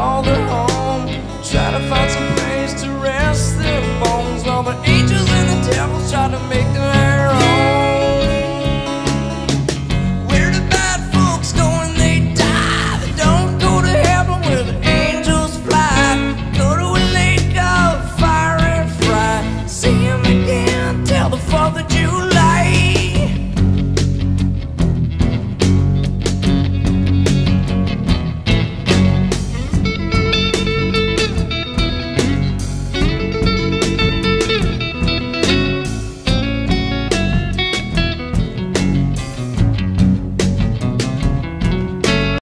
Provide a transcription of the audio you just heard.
all the